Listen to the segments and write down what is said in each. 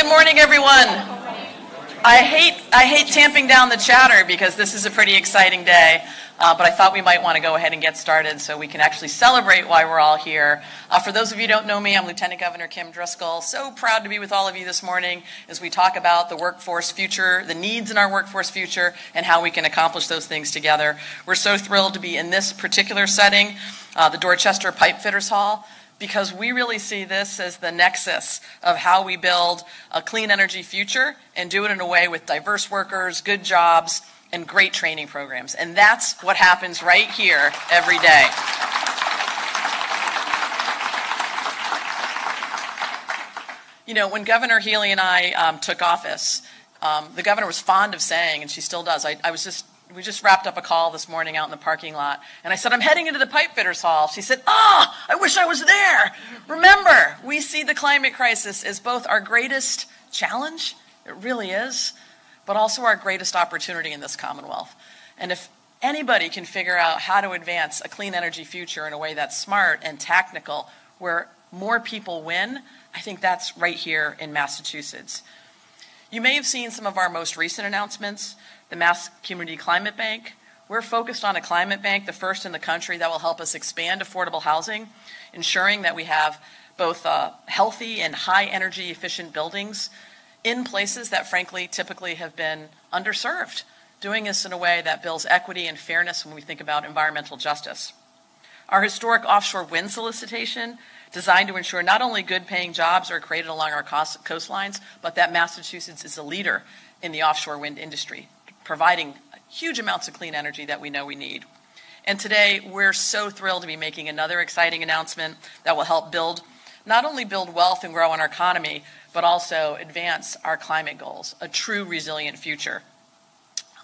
good morning, everyone. I hate, I hate tamping down the chatter because this is a pretty exciting day, uh, but I thought we might want to go ahead and get started so we can actually celebrate why we're all here. Uh, for those of you who don't know me, I'm Lieutenant Governor Kim Driscoll. So proud to be with all of you this morning as we talk about the workforce future, the needs in our workforce future, and how we can accomplish those things together. We're so thrilled to be in this particular setting, uh, the Dorchester Pipe Fitters Hall because we really see this as the nexus of how we build a clean energy future and do it in a way with diverse workers, good jobs, and great training programs. And that's what happens right here every day. You know, when Governor Healey and I um, took office, um, the governor was fond of saying, and she still does, I, I was just we just wrapped up a call this morning out in the parking lot. And I said, I'm heading into the pipe fitters hall. She said, Oh, I wish I was there. Remember, we see the climate crisis as both our greatest challenge, it really is, but also our greatest opportunity in this Commonwealth. And if anybody can figure out how to advance a clean energy future in a way that's smart and technical, where more people win, I think that's right here in Massachusetts. You may have seen some of our most recent announcements the Mass Community Climate Bank. We're focused on a climate bank, the first in the country, that will help us expand affordable housing, ensuring that we have both uh, healthy and high energy efficient buildings in places that, frankly, typically have been underserved, doing this in a way that builds equity and fairness when we think about environmental justice. Our historic offshore wind solicitation, designed to ensure not only good paying jobs are created along our coastlines, but that Massachusetts is a leader in the offshore wind industry providing huge amounts of clean energy that we know we need. And today, we're so thrilled to be making another exciting announcement that will help build, not only build wealth and grow in our economy, but also advance our climate goals, a true resilient future.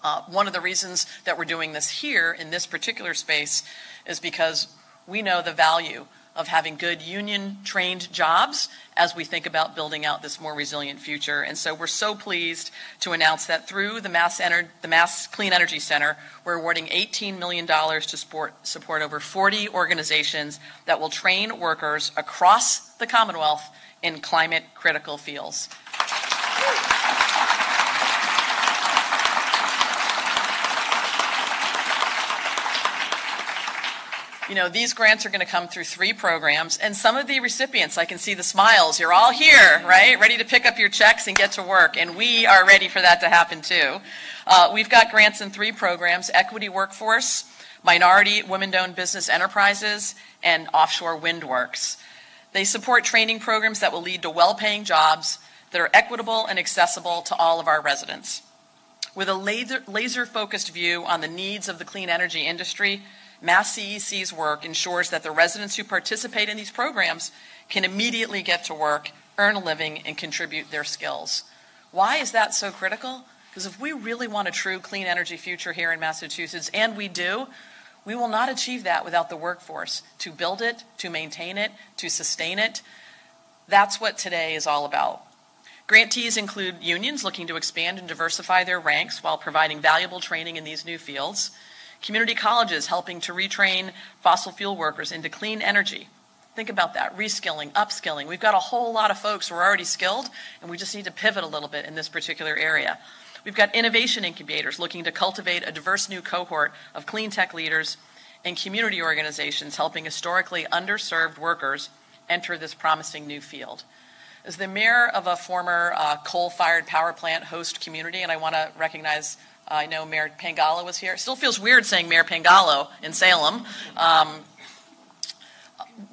Uh, one of the reasons that we're doing this here in this particular space is because we know the value of having good union trained jobs as we think about building out this more resilient future. And so we're so pleased to announce that through the Mass, Ener- the Mass Clean Energy Center, we're awarding $18 million to support, support over 40 organizations that will train workers across the Commonwealth in climate critical fields. You know, these grants are going to come through three programs, and some of the recipients, I can see the smiles. You're all here, right? Ready to pick up your checks and get to work, and we are ready for that to happen too. Uh, we've got grants in three programs Equity Workforce, Minority Women Owned Business Enterprises, and Offshore Wind Works. They support training programs that will lead to well paying jobs that are equitable and accessible to all of our residents. With a laser focused view on the needs of the clean energy industry, Mass CEC's work ensures that the residents who participate in these programs can immediately get to work, earn a living, and contribute their skills. Why is that so critical? Because if we really want a true clean energy future here in Massachusetts, and we do, we will not achieve that without the workforce to build it, to maintain it, to sustain it. That's what today is all about. Grantees include unions looking to expand and diversify their ranks while providing valuable training in these new fields community colleges helping to retrain fossil fuel workers into clean energy. Think about that reskilling, upskilling. We've got a whole lot of folks who are already skilled, and we just need to pivot a little bit in this particular area. We've got innovation incubators looking to cultivate a diverse new cohort of clean tech leaders and community organizations helping historically underserved workers enter this promising new field. As the mayor of a former uh, coal fired power plant host community, and I want to recognize I know Mayor Pangallo was here. It still feels weird saying Mayor Pangallo in Salem. Um,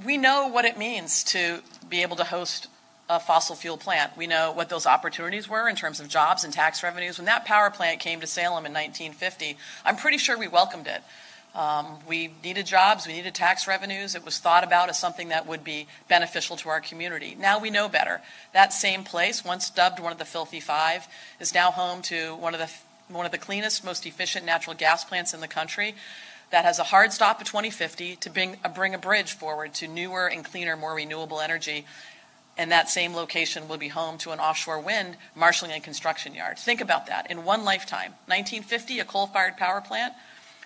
we know what it means to be able to host a fossil fuel plant. We know what those opportunities were in terms of jobs and tax revenues. When that power plant came to Salem in 1950, I'm pretty sure we welcomed it. Um, we needed jobs, we needed tax revenues. It was thought about as something that would be beneficial to our community. Now we know better. That same place, once dubbed one of the Filthy Five, is now home to one of the one of the cleanest, most efficient natural gas plants in the country that has a hard stop at 2050 to bring a, bring a bridge forward to newer and cleaner, more renewable energy. And that same location will be home to an offshore wind marshalling and construction yard. Think about that. In one lifetime, 1950, a coal fired power plant,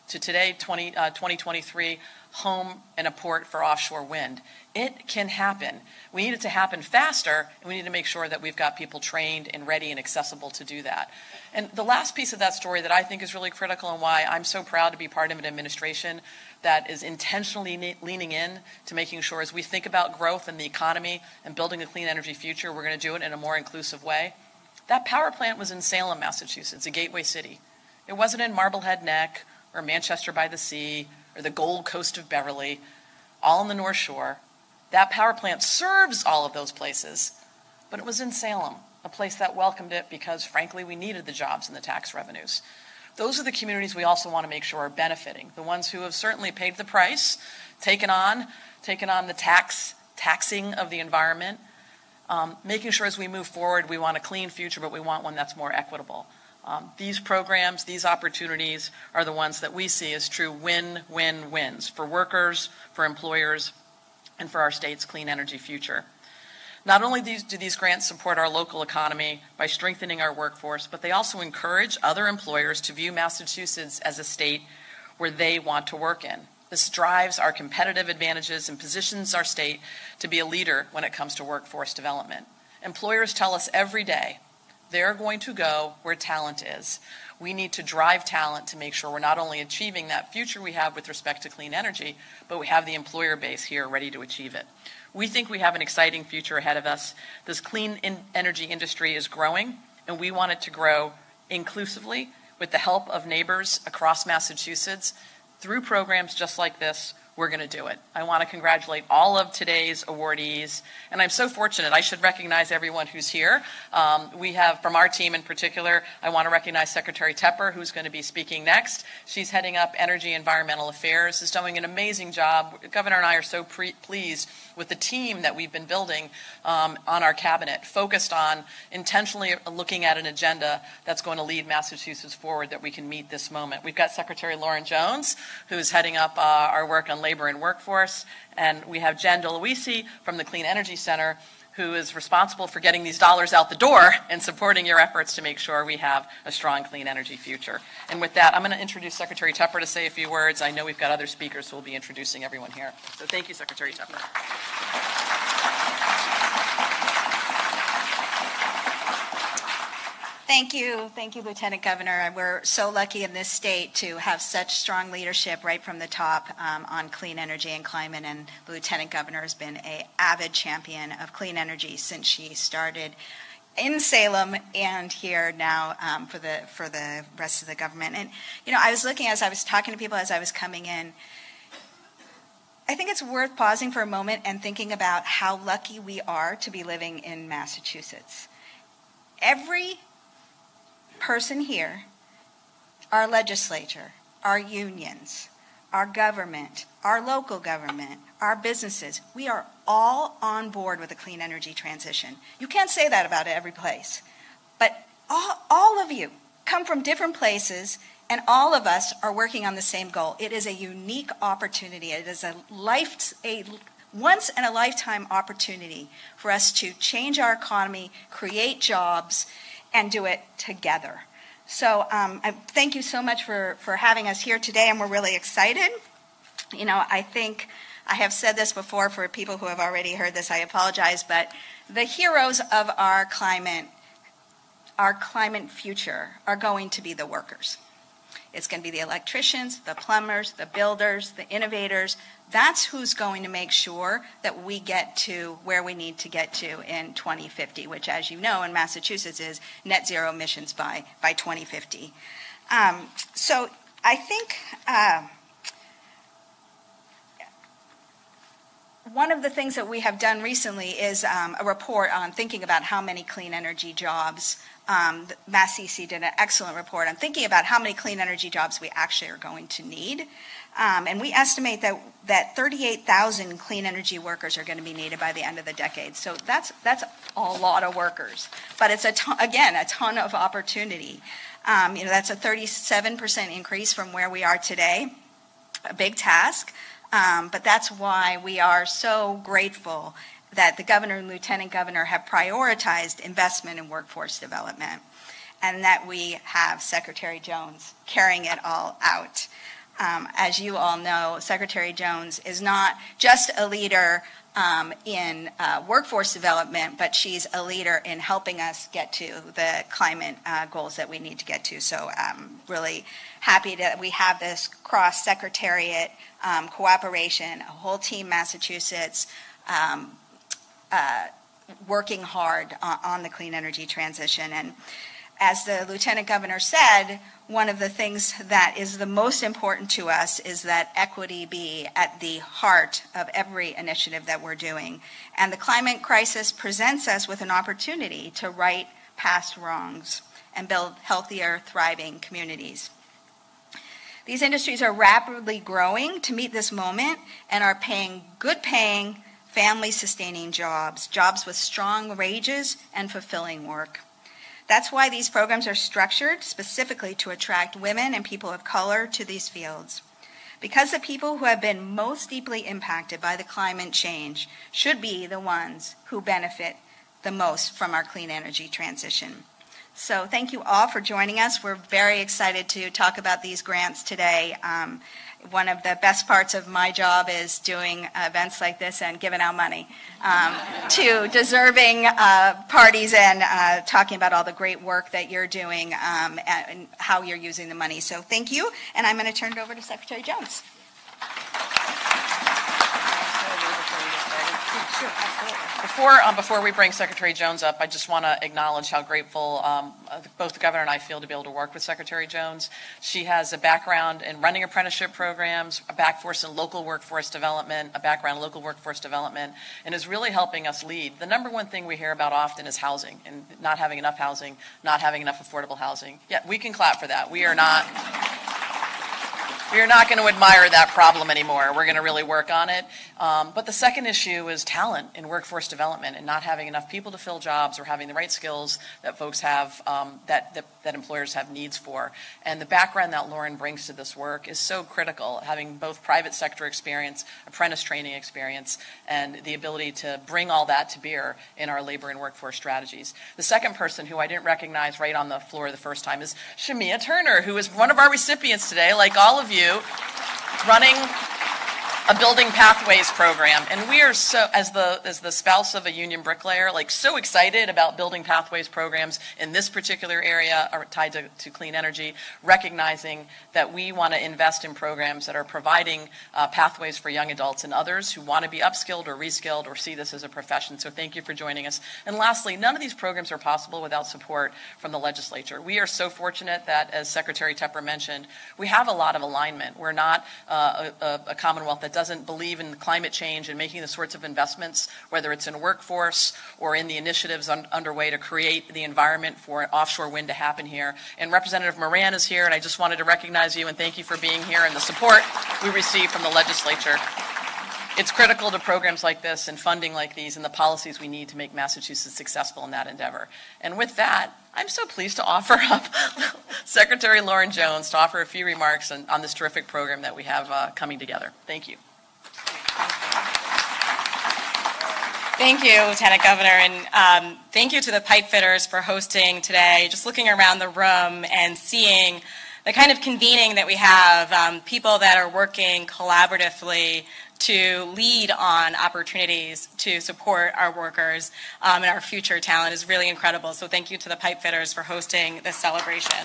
to today, 20, uh, 2023, home and a port for offshore wind. It can happen. We need it to happen faster, and we need to make sure that we've got people trained and ready and accessible to do that. And the last piece of that story that I think is really critical and why I'm so proud to be part of an administration that is intentionally leaning in to making sure as we think about growth in the economy and building a clean energy future, we're going to do it in a more inclusive way. That power plant was in Salem, Massachusetts, a gateway city. It wasn't in Marblehead Neck or Manchester by the Sea or the Gold Coast of Beverly, all on the North Shore. That power plant serves all of those places, but it was in Salem, a place that welcomed it because, frankly, we needed the jobs and the tax revenues. Those are the communities we also want to make sure are benefiting. The ones who have certainly paid the price, taken on, taken on the tax taxing of the environment, um, making sure as we move forward, we want a clean future, but we want one that's more equitable. Um, these programs, these opportunities are the ones that we see as true win win wins for workers, for employers, and for our state's clean energy future. Not only do these grants support our local economy by strengthening our workforce, but they also encourage other employers to view Massachusetts as a state where they want to work in. This drives our competitive advantages and positions our state to be a leader when it comes to workforce development. Employers tell us every day they're going to go where talent is. We need to drive talent to make sure we're not only achieving that future we have with respect to clean energy, but we have the employer base here ready to achieve it. We think we have an exciting future ahead of us. This clean in energy industry is growing, and we want it to grow inclusively with the help of neighbors across Massachusetts through programs just like this we're going to do it. I want to congratulate all of today's awardees, and I'm so fortunate. I should recognize everyone who's here. Um, we have, from our team in particular, I want to recognize Secretary Tepper, who's going to be speaking next. She's heading up Energy Environmental Affairs, is doing an amazing job. Governor and I are so pre- pleased with the team that we've been building um, on our cabinet, focused on intentionally looking at an agenda that's going to lead Massachusetts forward that we can meet this moment. We've got Secretary Lauren Jones, who's heading up uh, our work on Labor and Workforce. And we have Jen Daloisio from the Clean Energy Center, who is responsible for getting these dollars out the door and supporting your efforts to make sure we have a strong clean energy future. And with that, I'm going to introduce Secretary Tepper to say a few words. I know we've got other speakers who will be introducing everyone here. So thank you, Secretary Tepper. Thank you. Thank you, Lieutenant Governor. We're so lucky in this state to have such strong leadership right from the top um, on clean energy and climate. And the Lieutenant Governor has been an avid champion of clean energy since she started in Salem and here now um, for the for the rest of the government. And you know, I was looking as I was talking to people as I was coming in. I think it's worth pausing for a moment and thinking about how lucky we are to be living in Massachusetts. Every person here, our legislature, our unions, our government, our local government, our businesses, we are all on board with a clean energy transition. You can't say that about every place, but all, all of you come from different places and all of us are working on the same goal. It is a unique opportunity. It is a life, a once in a lifetime opportunity for us to change our economy, create jobs, and do it together. So um, I, thank you so much for, for having us here today, and we're really excited. You know, I think I have said this before for people who have already heard this, I apologize, but the heroes of our climate, our climate future, are going to be the workers. It's going to be the electricians, the plumbers, the builders, the innovators, that's who's going to make sure that we get to where we need to get to in 2050, which, as you know, in Massachusetts is net zero emissions by, by 2050. Um, so I think uh, one of the things that we have done recently is um, a report on thinking about how many clean energy jobs. Um, Mass CEC did an excellent report on thinking about how many clean energy jobs we actually are going to need. Um, and we estimate that, that 38,000 clean energy workers are going to be needed by the end of the decade. So that's, that's a lot of workers. But it's, a ton, again, a ton of opportunity. Um, you know, that's a 37% increase from where we are today. A big task. Um, but that's why we are so grateful that the governor and lieutenant governor have prioritized investment in workforce development and that we have Secretary Jones carrying it all out. Um, as you all know, Secretary Jones is not just a leader um, in uh, workforce development, but she's a leader in helping us get to the climate uh, goals that we need to get to. So I'm really happy that we have this cross secretariat um, cooperation, a whole team Massachusetts um, uh, working hard on, on the clean energy transition. And as the lieutenant governor said, one of the things that is the most important to us is that equity be at the heart of every initiative that we're doing. And the climate crisis presents us with an opportunity to right past wrongs and build healthier, thriving communities. These industries are rapidly growing to meet this moment and are paying good paying, family sustaining jobs, jobs with strong wages and fulfilling work. That's why these programs are structured specifically to attract women and people of color to these fields. Because the people who have been most deeply impacted by the climate change should be the ones who benefit the most from our clean energy transition. So, thank you all for joining us. We're very excited to talk about these grants today. Um, one of the best parts of my job is doing events like this and giving out money um, to deserving uh, parties and uh, talking about all the great work that you're doing um, and, and how you're using the money. So thank you, and I'm going to turn it over to Secretary Jones. Before, um, before we bring Secretary Jones up, I just want to acknowledge how grateful um, uh, both the governor and I feel to be able to work with Secretary Jones. She has a background in running apprenticeship programs, a backforce in local workforce development, a background in local workforce development, and is really helping us lead. The number one thing we hear about often is housing and not having enough housing, not having enough affordable housing. Yeah, we can clap for that. We are not we are not going to admire that problem anymore. We're going to really work on it. Um, but the second issue is talent in workforce development and not having enough people to fill jobs or having the right skills that folks have um, that, that, that employers have needs for. And the background that Lauren brings to this work is so critical, having both private sector experience, apprentice training experience, and the ability to bring all that to bear in our labor and workforce strategies. The second person who I didn't recognize right on the floor the first time is Shamia Turner, who is one of our recipients today, like all of you you running a building pathways program. And we are so as the as the spouse of a union bricklayer like so excited about building pathways programs in this particular area are tied to, to clean energy recognizing that we want to invest in programs that are providing uh, pathways for young adults and others who want to be upskilled or reskilled or see this as a profession. So thank you for joining us. And lastly none of these programs are possible without support from the legislature. We are so fortunate that as secretary tepper mentioned we have a lot of alignment. We're not uh, a, a commonwealth that doesn't believe in climate change and making the sorts of investments, whether it's in workforce or in the initiatives un- underway to create the environment for offshore wind to happen here. And Representative Moran is here, and I just wanted to recognize you and thank you for being here and the support we receive from the legislature. It's critical to programs like this and funding like these and the policies we need to make Massachusetts successful in that endeavor. And with that, I'm so pleased to offer up Secretary Lauren Jones to offer a few remarks on, on this terrific program that we have uh, coming together. Thank you. Thank you, Lieutenant Governor, and um, thank you to the pipe fitters for hosting today. Just looking around the room and seeing the kind of convening that we have, um, people that are working collaboratively to lead on opportunities to support our workers um, and our future talent is really incredible. So thank you to the pipe fitters for hosting this celebration.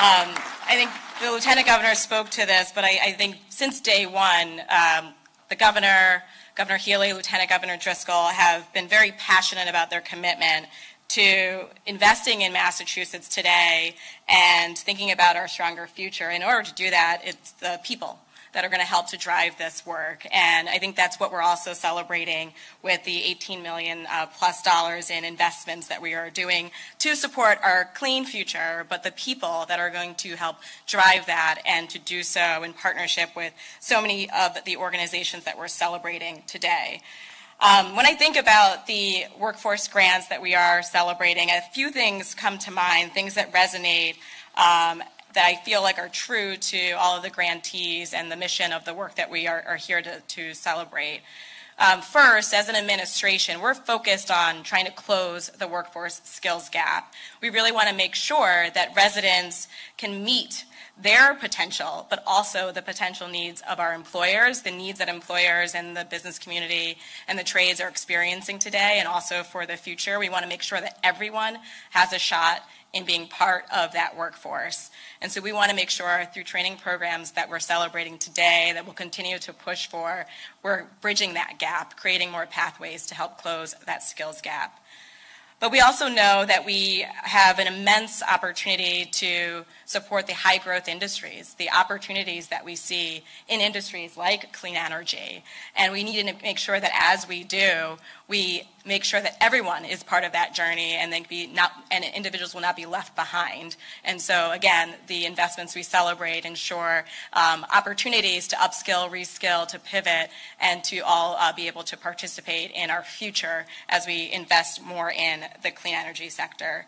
Um, I think the Lieutenant Governor spoke to this, but I, I think since day one, um, the Governor, Governor Healey, Lieutenant Governor Driscoll have been very passionate about their commitment to investing in Massachusetts today and thinking about our stronger future. In order to do that, it's the people that are going to help to drive this work. And I think that's what we're also celebrating with the 18 million uh, plus dollars in investments that we are doing to support our clean future, but the people that are going to help drive that and to do so in partnership with so many of the organizations that we're celebrating today. Um, when I think about the workforce grants that we are celebrating, a few things come to mind, things that resonate um, that I feel like are true to all of the grantees and the mission of the work that we are, are here to, to celebrate. Um, first, as an administration, we're focused on trying to close the workforce skills gap. We really want to make sure that residents can meet their potential, but also the potential needs of our employers, the needs that employers and the business community and the trades are experiencing today, and also for the future. We want to make sure that everyone has a shot in being part of that workforce. And so we want to make sure through training programs that we're celebrating today, that we'll continue to push for, we're bridging that gap, creating more pathways to help close that skills gap. But we also know that we have an immense opportunity to support the high growth industries, the opportunities that we see in industries like clean energy. And we need to make sure that as we do, we make sure that everyone is part of that journey and then be not and individuals will not be left behind. And so again, the investments we celebrate ensure um, opportunities to upskill, reskill, to pivot, and to all uh, be able to participate in our future as we invest more in the clean energy sector.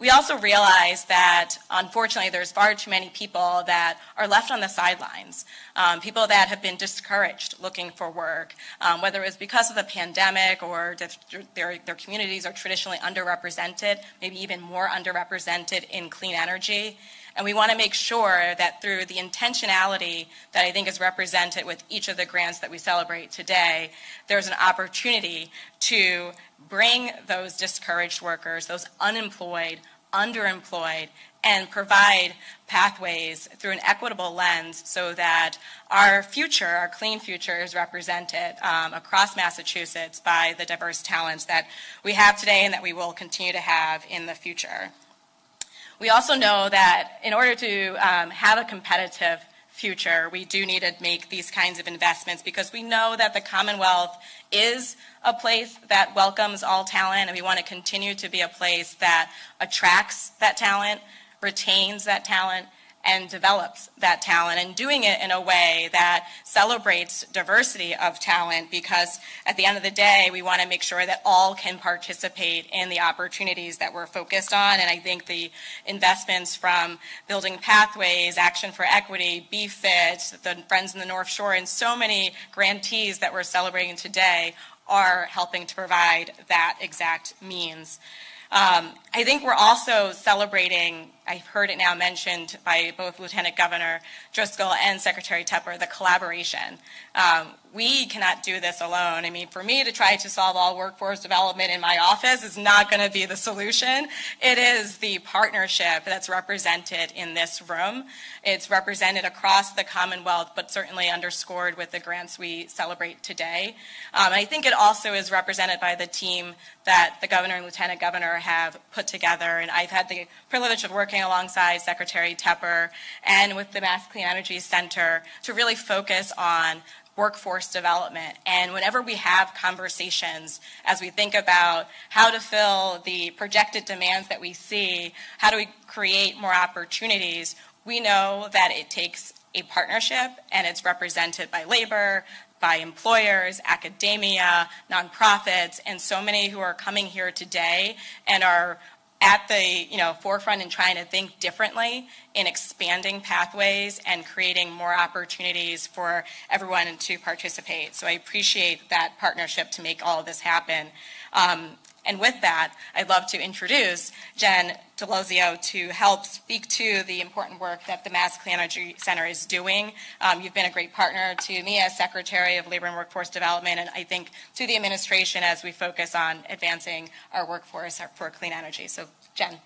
We also realize that, unfortunately, there's far too many people that are left on the sidelines. Um, people that have been discouraged looking for work, um, whether it was because of the pandemic or their, their communities are traditionally underrepresented, maybe even more underrepresented in clean energy. And we want to make sure that through the intentionality that I think is represented with each of the grants that we celebrate today, there's an opportunity to bring those discouraged workers, those unemployed, underemployed, and provide pathways through an equitable lens so that our future, our clean future, is represented um, across Massachusetts by the diverse talents that we have today and that we will continue to have in the future. We also know that in order to um, have a competitive future, we do need to make these kinds of investments because we know that the Commonwealth is a place that welcomes all talent, and we want to continue to be a place that attracts that talent, retains that talent, and develops that talent and doing it in a way that celebrates diversity of talent because at the end of the day we want to make sure that all can participate in the opportunities that we're focused on and I think the investments from building pathways, action for equity, BFIT, the Friends in the North Shore and so many grantees that we're celebrating today are helping to provide that exact means. Um, I think we're also celebrating, I've heard it now mentioned by both Lieutenant Governor Driscoll and Secretary Tepper, the collaboration. Um, we cannot do this alone. I mean, for me to try to solve all workforce development in my office is not going to be the solution. It is the partnership that's represented in this room. It's represented across the Commonwealth, but certainly underscored with the grants we celebrate today. Um, I think it also is represented by the team that the governor and lieutenant governor have put together. And I've had the privilege of working alongside Secretary Tepper and with the Mass Clean Energy Center to really focus on workforce development. And whenever we have conversations, as we think about how to fill the projected demands that we see, how do we create more opportunities, we know that it takes a partnership and it's represented by labor, by employers, academia, nonprofits, and so many who are coming here today and are at the you know forefront in trying to think differently in expanding pathways and creating more opportunities for everyone to participate. So I appreciate that partnership to make all of this happen. Um, and with that, I'd love to introduce Jen Daloisio to help speak to the important work that the Mass Clean Energy Center is doing. Um, you've been a great partner to me as Secretary of Labor and Workforce Development, and I think to the administration as we focus on advancing our workforce for clean energy. So, Jen.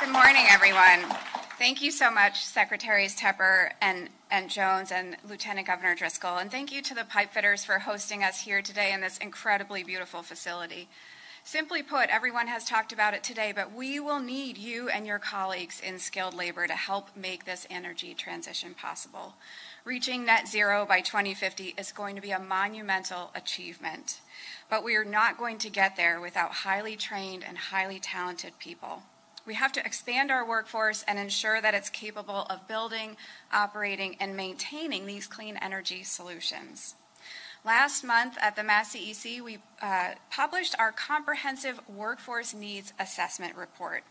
Good morning, everyone. Thank you so much, Secretaries Tepper and, and Jones and Lieutenant Governor Driscoll. And thank you to the pipe fitters for hosting us here today in this incredibly beautiful facility. Simply put, everyone has talked about it today, but we will need you and your colleagues in skilled labor to help make this energy transition possible. Reaching net zero by 2050 is going to be a monumental achievement, but we are not going to get there without highly trained and highly talented people. We have to expand our workforce and ensure that it's capable of building, operating, and maintaining these clean energy solutions. Last month at the Mass CEC, we uh, published our comprehensive workforce needs assessment report.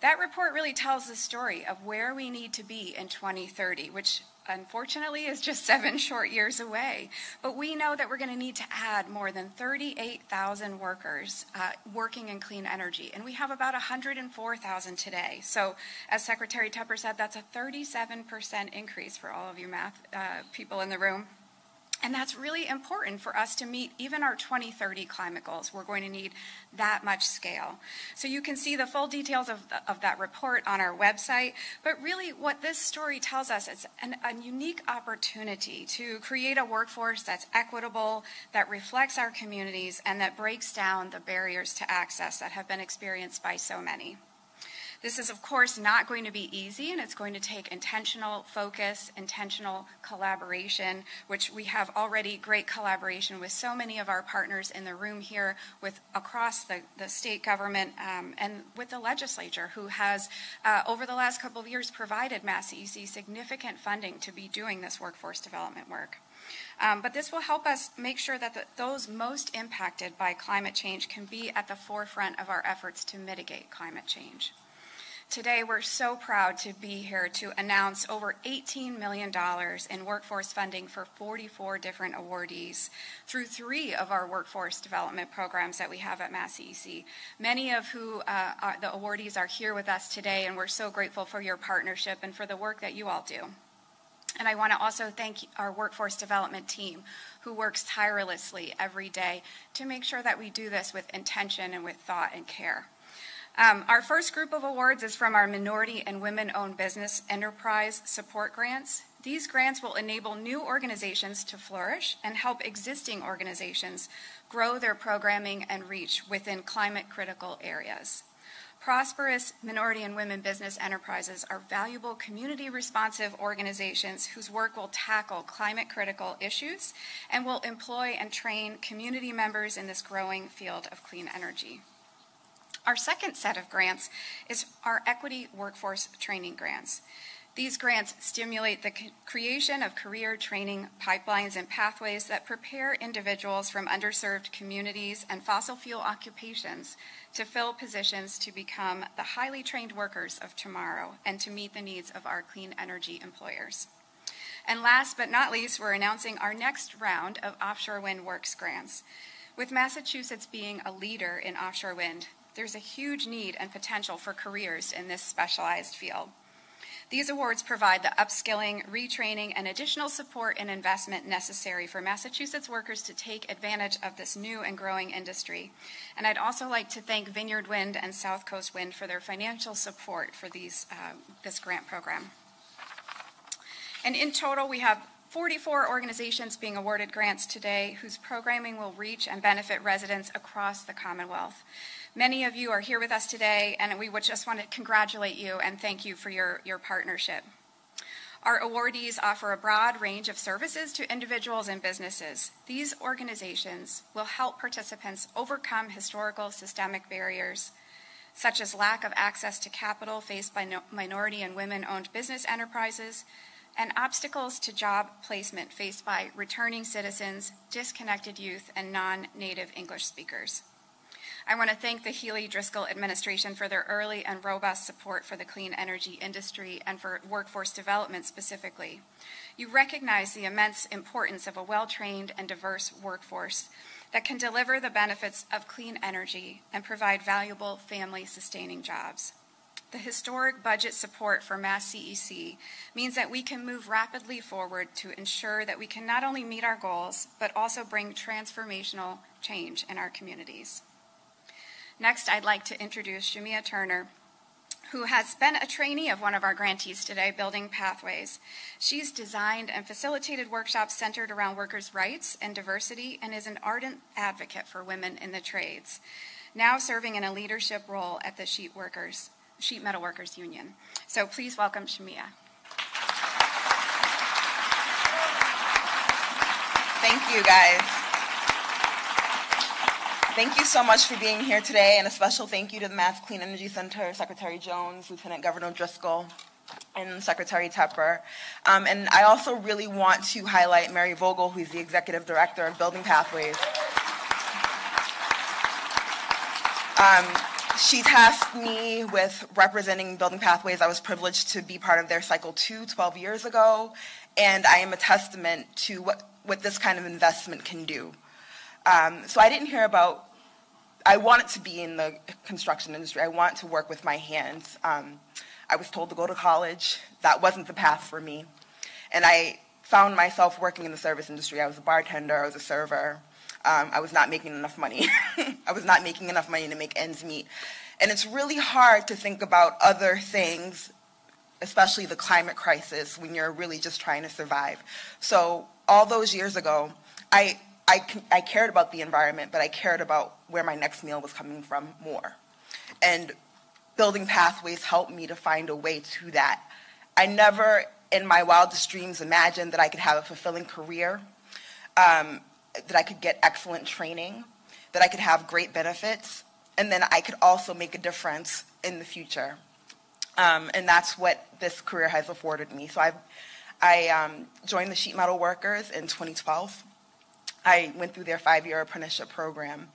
That report really tells the story of where we need to be in 2030, which unfortunately is just seven short years away. But we know that we're going to need to add more than 38,000 workers uh, working in clean energy, and we have about 104,000 today. So, as Secretary Tepper said, that's a 37% increase for all of you math uh, people in the room. And that's really important for us to meet even our 2030 climate goals. We're going to need that much scale. So you can see the full details of, the, of that report on our website. But really, what this story tells us is an, a unique opportunity to create a workforce that's equitable, that reflects our communities, and that breaks down the barriers to access that have been experienced by so many. This is, of course, not going to be easy, and it's going to take intentional focus, intentional collaboration, which we have already great collaboration with so many of our partners in the room here, with across the, the state government um, and with the legislature, who has, uh, over the last couple of years, provided Mass CEC significant funding to be doing this workforce development work. Um, but this will help us make sure that the, those most impacted by climate change can be at the forefront of our efforts to mitigate climate change. Today, we're so proud to be here to announce over $18 million in workforce funding for 44 different awardees through three of our workforce development programs that we have at Mass CEC. Many of who uh, are, the awardees are here with us today, and we're so grateful for your partnership and for the work that you all do. And I want to also thank our workforce development team who works tirelessly every day to make sure that we do this with intention and with thought and care. Um, our first group of awards is from our Minority and Women Owned Business Enterprise Support Grants. These grants will enable new organizations to flourish and help existing organizations grow their programming and reach within climate critical areas. Prosperous minority and women business enterprises are valuable community responsive organizations whose work will tackle climate critical issues and will employ and train community members in this growing field of clean energy. Our second set of grants is our Equity Workforce Training Grants. These grants stimulate the creation of career training pipelines and pathways that prepare individuals from underserved communities and fossil fuel occupations to fill positions to become the highly trained workers of tomorrow and to meet the needs of our clean energy employers. And last but not least, we're announcing our next round of Offshore Wind Works grants. With Massachusetts being a leader in offshore wind, there's a huge need and potential for careers in this specialized field. These awards provide the upskilling, retraining, and additional support and investment necessary for Massachusetts workers to take advantage of this new and growing industry. And I'd also like to thank Vineyard Wind and South Coast Wind for their financial support for these, uh, this grant program. And in total, we have 44 organizations being awarded grants today whose programming will reach and benefit residents across the Commonwealth. Many of you are here with us today, and we would just want to congratulate you and thank you for your, your partnership. Our awardees offer a broad range of services to individuals and businesses. These organizations will help participants overcome historical systemic barriers, such as lack of access to capital faced by no minority and women owned business enterprises, and obstacles to job placement faced by returning citizens, disconnected youth, and non native English speakers. I want to thank the Healey Driscoll administration for their early and robust support for the clean energy industry and for workforce development specifically. You recognize the immense importance of a well trained and diverse workforce that can deliver the benefits of clean energy and provide valuable family sustaining jobs. The historic budget support for Mass CEC means that we can move rapidly forward to ensure that we can not only meet our goals, but also bring transformational change in our communities. Next, I'd like to introduce Shamia Turner, who has been a trainee of one of our grantees today, Building Pathways. She's designed and facilitated workshops centered around workers' rights and diversity and is an ardent advocate for women in the trades, now serving in a leadership role at the Sheet Workers, Sheet Metal Workers Union. So please welcome Shamia. Thank you, guys. Thank you so much for being here today, and a special thank you to the Mass Clean Energy Center, Secretary Jones, Lieutenant Governor Driscoll, and Secretary Tepper. Um, and I also really want to highlight Mary Vogel, who's the Executive Director of Building Pathways. Um, she tasked me with representing Building Pathways. I was privileged to be part of their Cycle 2 12 years ago, and I am a testament to what, what this kind of investment can do. Um, so I didn't hear about, I wanted to be in the construction industry. I want to work with my hands. Um, I was told to go to college. That wasn't the path for me. And I found myself working in the service industry. I was a bartender, I was a server. Um, I was not making enough money. I was not making enough money to make ends meet. And it's really hard to think about other things, especially the climate crisis, when you're really just trying to survive. So, all those years ago, I, I, I cared about the environment, but I cared about where my next meal was coming from more. And building pathways helped me to find a way to that. I never, in my wildest dreams, imagined that I could have a fulfilling career. Um, that I could get excellent training, that I could have great benefits, and then I could also make a difference in the future. Um, and that's what this career has afforded me. So I've, I um, joined the sheet metal workers in 2012. I went through their five-year apprenticeship program,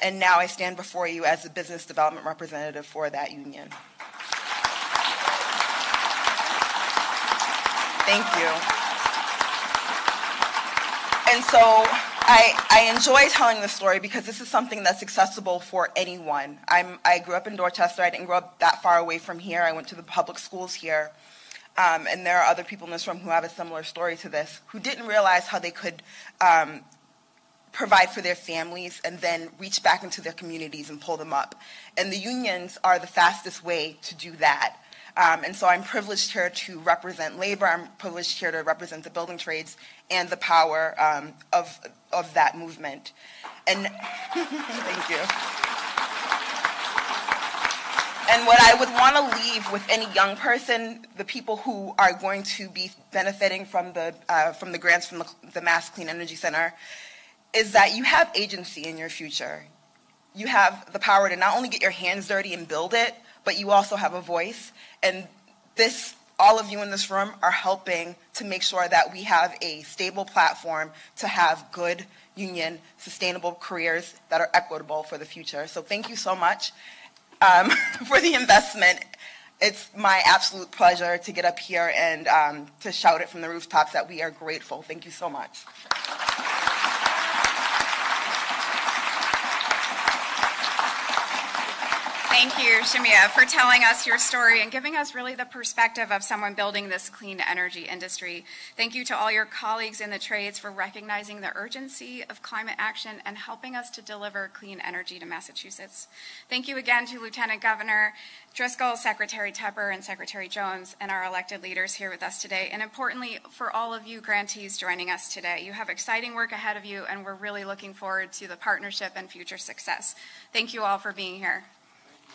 and now I stand before you as the business development representative for that union. Thank you. And so I, I enjoy telling this story because this is something that's accessible for anyone. I'm, I grew up in Dorchester. I didn't grow up that far away from here. I went to the public schools here. Um, and there are other people in this room who have a similar story to this, who didn't realize how they could um, provide for their families and then reach back into their communities and pull them up. And the unions are the fastest way to do that. Um, and so I'm privileged here to represent labor. I'm privileged here to represent the building trades and the power um, of, of that movement. And thank you. And what I would want to leave with any young person, the people who are going to be benefiting from the, uh, from the grants from the, the Mass Clean Energy Center, is that you have agency in your future. You have the power to not only get your hands dirty and build it, but you also have a voice. And this, all of you in this room are helping to make sure that we have a stable platform to have good union, sustainable careers that are equitable for the future. So thank you so much um, for the investment. It's my absolute pleasure to get up here and um, to shout it from the rooftops that we are grateful. Thank you so much. Thank you, Shamia, for telling us your story and giving us really the perspective of someone building this clean energy industry. Thank you to all your colleagues in the trades for recognizing the urgency of climate action and helping us to deliver clean energy to Massachusetts. Thank you again to Lieutenant Governor Driscoll, Secretary Tepper, and Secretary Jones, and our elected leaders here with us today. And importantly, for all of you grantees joining us today. You have exciting work ahead of you, and we're really looking forward to the partnership and future success. Thank you all for being here.